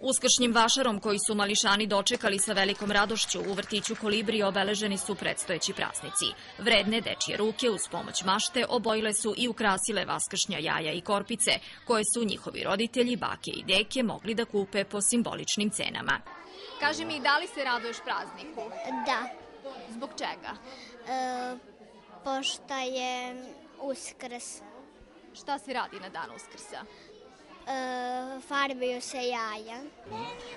Uskršnjim vašarom koji su mališani dočekali sa velikom radošću u vrtiću Kolibri obeleženi su predstojeći praznici. Vredne dečije ruke uz pomoć mašte obojile su i ukrasile vaskršnja jaja i korpice, koje su njihovi roditelji, bake i deke mogli da kupe po simboličnim cenama. Kaži mi, da li se raduješ prazniku? Da, Zbog čega? e, pošto je uskrs. Šta se radi na dan Uskrsa? E, farbaju se jaja.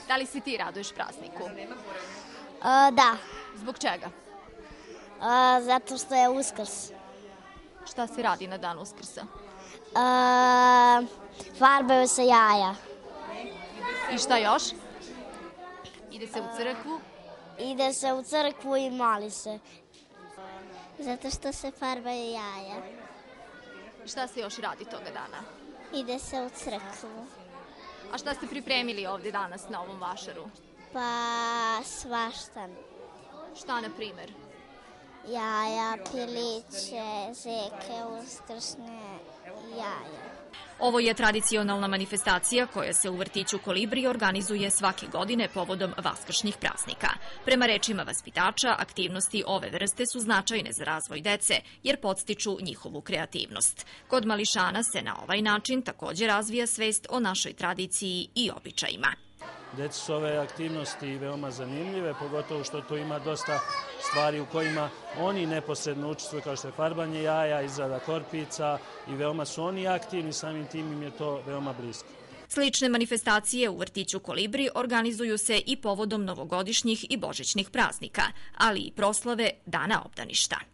Da li se ti raduješ prazniku? E, da, Zbog čega? e, zato što je uskrs. Šta se radi na dan Uskrsa? Farbaju se jaja. I šta još? Ide se u crkvu. Ide se u crkvu i moli se. Zato što se farbaju jaja. Šta se još radi toga dana? Ide se u crkvu. A šta ste pripremili ovde danas na ovom vašaru? Pa svašta. Šta, na primer? Jaja, piliće, zeke, uskrsne jaja. Ovo je tradicionalna manifestacija koja se u vrtiću Kolibri organizuje svake godine povodom vaskršnjih praznika. Prema rečima vaspitača, aktivnosti ove vrste su značajne za razvoj dece jer podstiču njihovu kreativnost. Kod mališana se na ovaj način takođe razvija svest o našoj tradiciji i običajima. Deci su ove aktivnosti veoma zanimljive, pogotovo što tu ima dosta stvari u kojima oni neposredno učestvuju, kao što je farbanje jaja, izrada korpica i veoma su oni aktivni, samim tim im je to veoma blisko. Slične manifestacije u vrtiću Kolibri organizuju se i povodom novogodišnjih i božićnih praznika, ali i proslave Dana obdaništa.